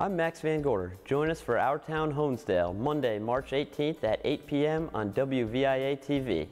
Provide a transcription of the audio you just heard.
I'm Max Van Gorder. Join us for Our Town Honesdale, Monday, March 18th at 8 p.m. on WVIA TV.